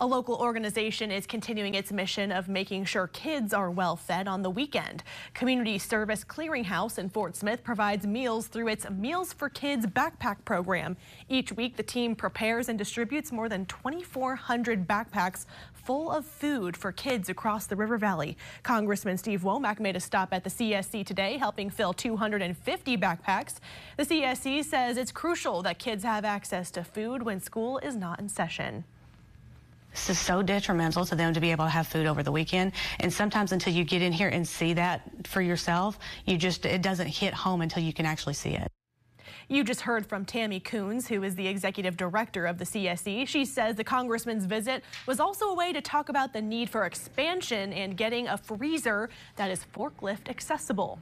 A local organization is continuing its mission of making sure kids are well fed on the weekend. Community Service Clearinghouse in Fort Smith provides meals through its Meals for Kids backpack program. Each week, the team prepares and distributes more than 2,400 backpacks full of food for kids across the River Valley. Congressman Steve Womack made a stop at the CSC today, helping fill 250 backpacks. The CSC says it's crucial that kids have access to food when school is not in session. This is so detrimental to them to be able to have food over the weekend. And sometimes until you get in here and see that for yourself, you just, it doesn't hit home until you can actually see it. You just heard from Tammy Coons, who is the executive director of the CSC. She says the congressman's visit was also a way to talk about the need for expansion and getting a freezer that is forklift accessible.